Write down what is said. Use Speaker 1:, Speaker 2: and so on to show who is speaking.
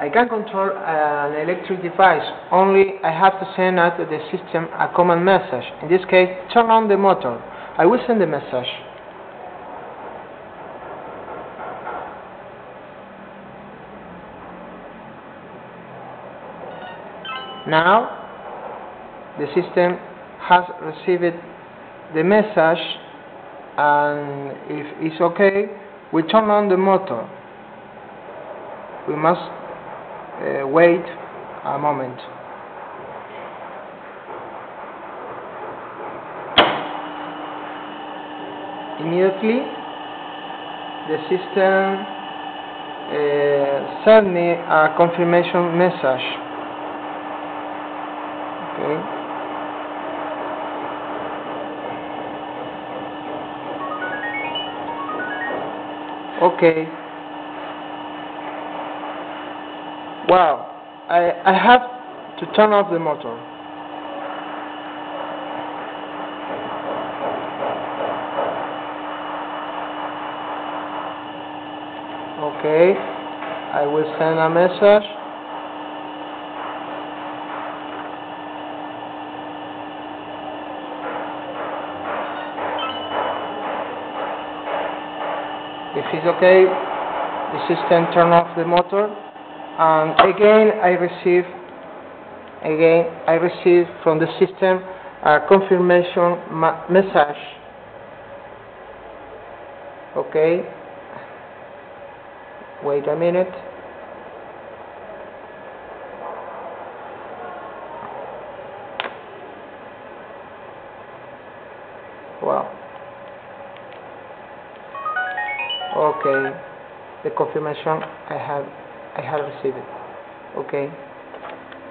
Speaker 1: I can control uh, an electric device, only I have to send out to the system a command message. In this case, turn on the motor. I will send the message. Now, the system has received the message and if it's okay, we turn on the motor. We must uh, wait a moment. Immediately, the system uh, sent me a confirmation message. Okay. Okay. Wow. I, I have to turn off the motor. Okay. I will send a message. If it's okay, the system turn off the motor and again I receive again I receive from the system a confirmation ma message. Okay. Wait a minute. Well. Okay. The confirmation I have I have received it. Okay